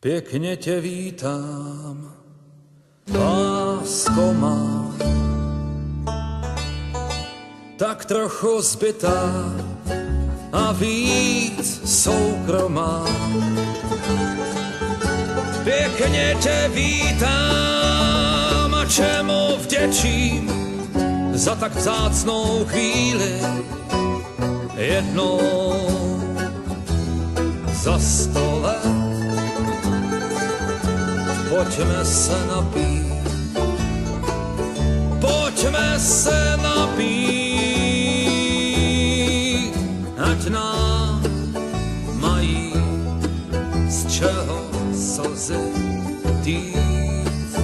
Pěkně tě vítám, lásko má, tak trochu zbytá a víc soukromá. Pěkně tě vítám a čemu vděčím za tak vzácnou chvíli? Jednou za sto let pojďme se napít, pojďme se napít, ať nám mají z čeho slzy týct.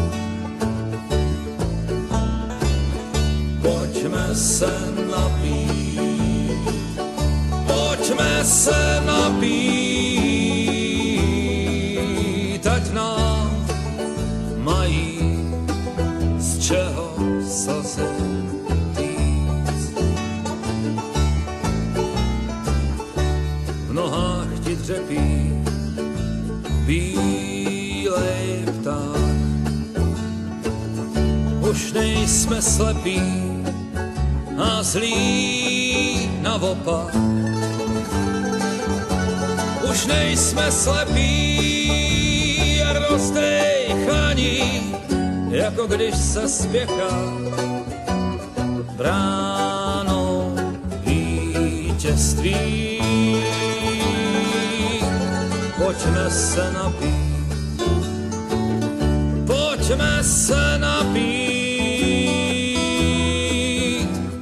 Pojďme se napít, pojďme se napít, nohách ti dřepí bílej pták. Už nejsme slepí a zlí na opak. Už nejsme slepí a rozdejchaní, jako když se spěchá bránou vítězství. Pojďme se napít, pojďme se napít,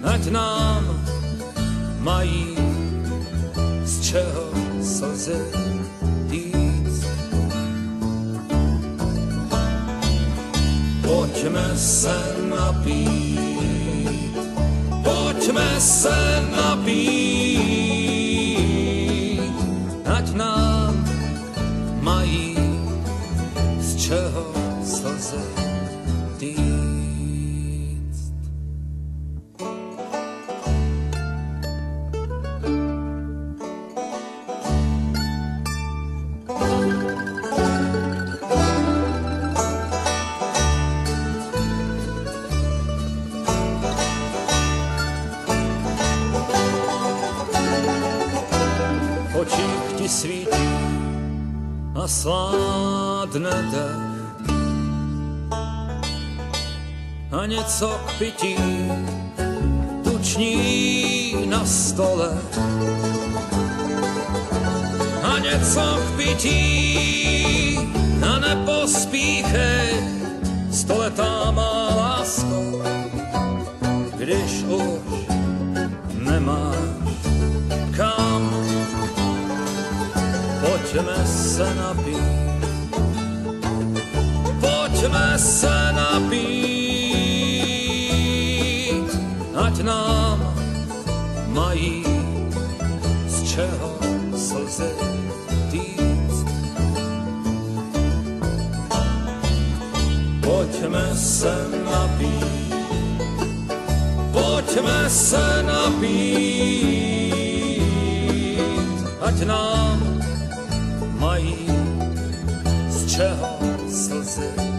ať nám mají z čeho slzy týct. Pojďme se napít, pojďme se napít, čeho slzy týct. očích ti svítí a sládne dech. A něco k pití tuční na stole. A něco k pití a nepospíchej, stoletá má lásko, když už Pojďme se napít, pojďme se napít, ať nám mají z čeho slzy týct. Pojďme se napít, pojďme se napít, ať nám mají z čeho slzy